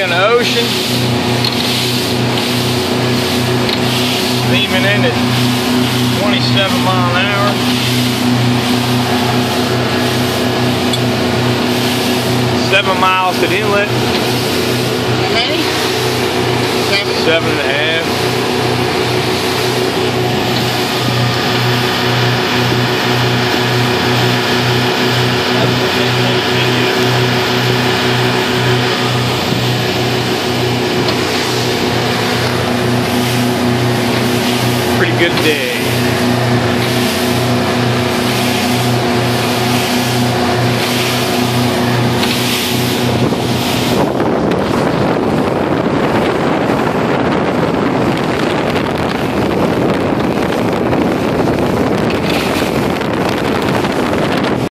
engine. Steaming in at 27 mile an hour. Seven miles to the inlet, How many? Seven. seven and a half. good day.